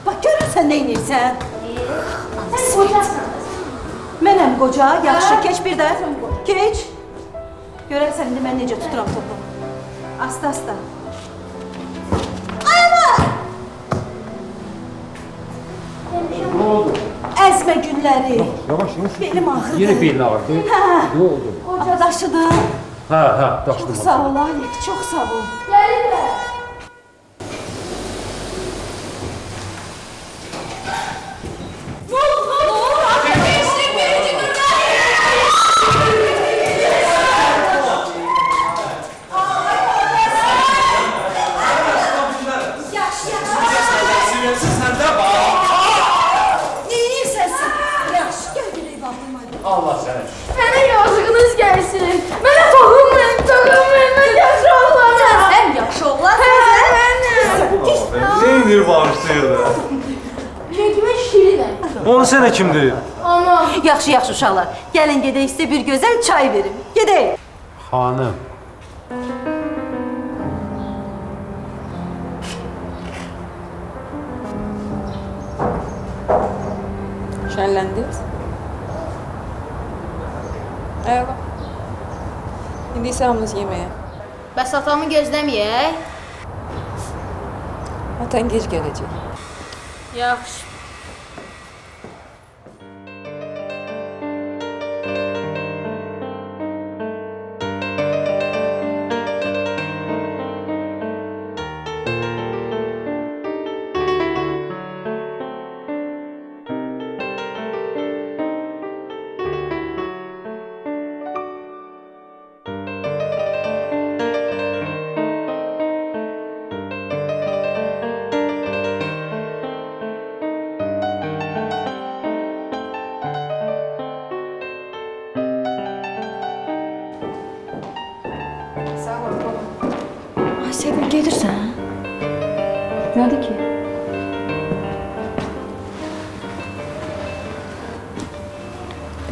Bax görürsən nə edirsən? Mənəm qoca, yaxşı, keç bir də. Keç. Görərsən indi mən necə tuturam topu. Asta-asta. Ay ana!
Ne oldu?
Əzmə gülləri.
Yavaş yavaş. Belim ağrıdı. Yine belin ağrıdı.
Hə.
Ne oldu?
Daşıdım.
Ha ha taştım.
Çox sağ ol Alik, çox sağ ol. Neyirsən sən? Yaxşı, gəl gedək bağlayım hadi.
Allah səni.
Mənə yazığınız gəlsin. Mənə toxunmayın, toxunmayın. Mən yaxşı oğlanım.
Sən yaxşı oğlansan.
Neynir bağışlayır da?
Çünki mən şirinəm.
Onu sənə kim deyir?
Ana.
Yaxşı, yaxşı uşaqlar. Gəlin gedək sizə bir gözəl çay verim. Gedək.
Hanım.
Şənləndiniz? Əla. İndi isə hamınız yeməyə.
Bəs atamı gözləməyək?
Atan gec gələcək.
Yaxşı.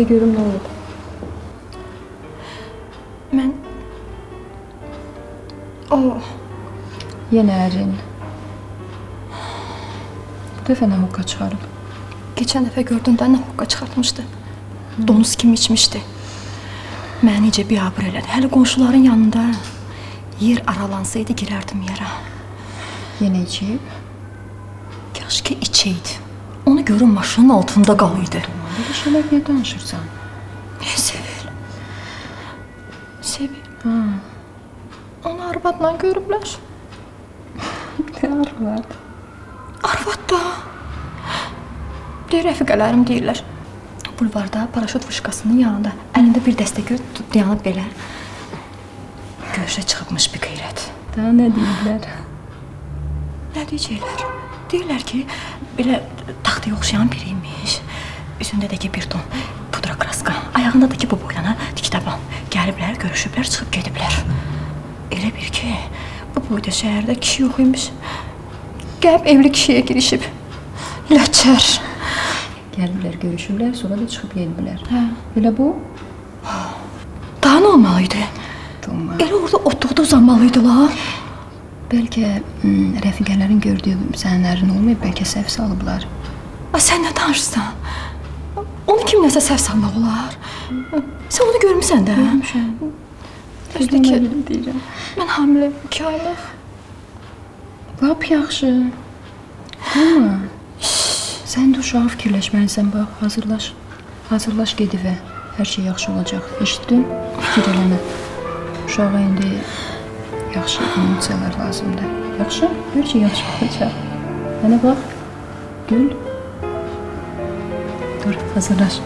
De görüm nə olub. Mən o yenə ərin. Bu dəfə nə hoqqa çıxarıb?
Keçən dəfə gördün də nə hoqqa çıxartmışdı. Donuz kimi içmişdi. Məni necə biabır elədi. Hələ qonşuların yanında yer aralansaydı girərdim yerə.
Yenə içib?
Kaş ki içəydi. Onu görün maşının altında qalıydı.
Belə şeylər niyə danışırsan?
Sevil. Sevil.
Ha,
Onu arvadla görüblər.
nə arvad?
Arvad da. Deyir, rəfiqələrim deyirlər. Bulvarda paraşüt fışqasının yanında əlində bir dəstə gül tutub dayanıb belə. Görüşə çıxıbmış bir qeyrət.
Daha nə deyirlər?
Nə deyəcəklər? Deyirlər ki, belə taxtaya oxşayan biri imiş. Üzündə də ki bir ton pudra kraska, ayağında da ki bu boylana tik taban. Gəliblər, görüşüblər, çıxıb gediblər. Elə bir ki, bu boyda şəhərdə kişi yox imiş. Gəlib evli kişiyə girişib. Ləçər.
Gəliblər, görüşüblər, sonra da çıxıb gediblər.
Hə.
Elə bu?
Daha nə olmalı idi?
Tamam.
Elə orada oturdu uzanmalıydılar.
Bəlkə mm, rəfiqələrin gördüyü sənin ərin olmayıb, bəlkə səhv salıblar.
Ay sən nə danışırsan? Kim nəsə səhv salmaq olar? Sən onu görmüsən də?
Görmüşəm.
Düzdür ki,
deyirəm.
mən hamiləyəm 2 aylıq.
Lap yaxşı. Tamam. Sən də uşağı fikirləşməlisən, bax, hazırlaş. Hazırlaş get evə. Hər şey yaxşı olacaq. Eşitdin? Fikir eləmə. Uşağa indi yaxşı emosiyalar lazımdır. Yaxşı? Hər şey yaxşı olacaq. Mənə bax. Gül. Dur, hazırlaş.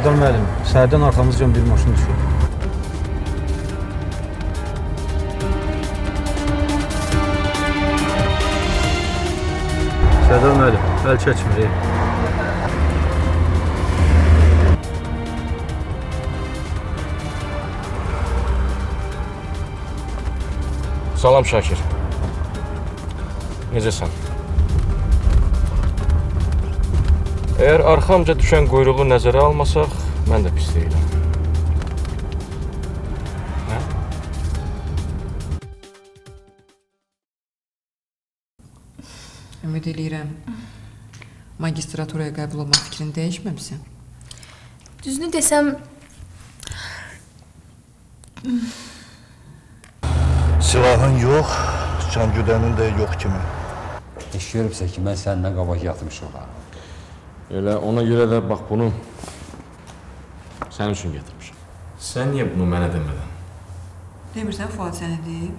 Sərdar müəllim, səhərdən arxamızca bir maşın düşüb. Sərdar müəllim, əl çəkmir. ey.
Salam Şakir. Necəsən? Əgər arxamca düşən quyruğu nəzərə almasaq, mən də pis deyiləm. Hə?
Ümid eləyirəm magistraturaya qəbul olmaq fikrini dəyişməmisən.
Düzünü desəm
Silahın yox, Cangüdənin də yox kimi.
Heç görübsə ki, mən səndən qabaq yatmış olam.
Elə ona görə də bax bunu sənin üçün gətirmişəm. Sən niyə bunu mənə demədin?
Demirsən Fuad sənə deyib?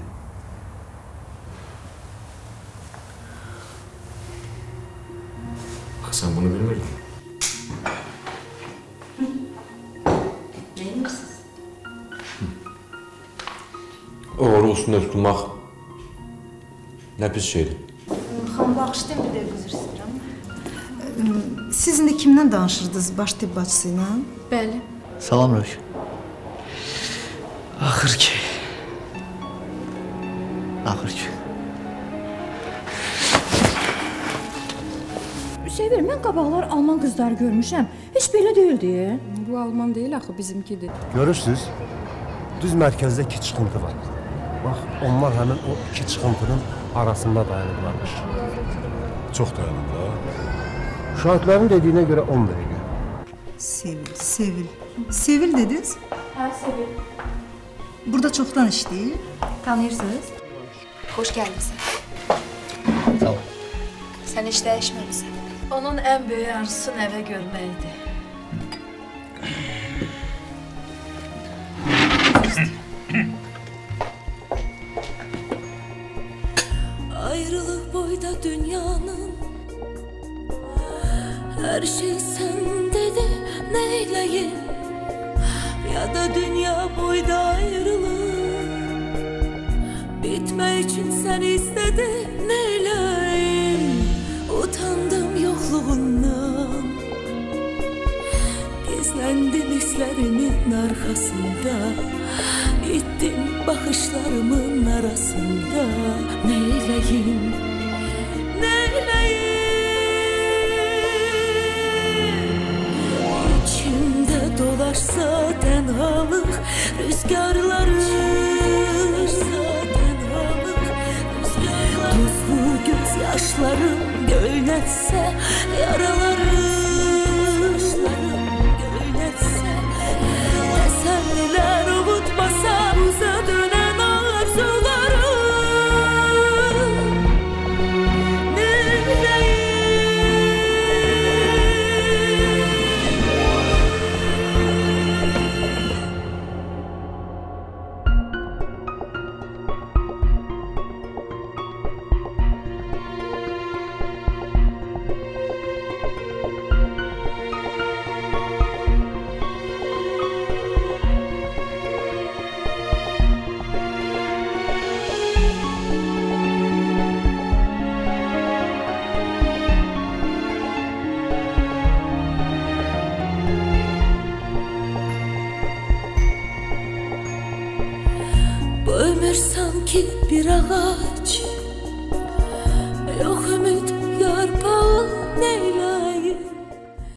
Axı sən bunu bilmirdin.
Neymişsiz?
Oğru üstündə tutulmaq nə pis şeydir.
Xan bağışlayın bir istəyirəm. Siz indi kimlə danışırdınız? Baş tibb bacısı ilə?
Bəli.
Salam Rövş. Axır ki. Axır ki.
Sevir, mən qabaqlar alman qızları görmüşəm. Heç belə deyildi.
Bu alman deyil axı bizimkidir.
Görürsüz? Düz mərkəzdə iki çıxıntı var. Bax, onlar həmin o iki çıxıntının arasında dayanıblarmış.
Çox dayanıblar.
Şahidlərin dediyinə görə 10 dəqiqə.
Sevil, Sevil. Sevil dediniz?
Hə, Sevil.
Burada çoxdan işləyir.
Tanıyırsınız?
Xoş gəlmisən.
Sağ ol.
Sən heç dəyişməmisən.
Onun ən böyük arzusu nəvə görməkdir.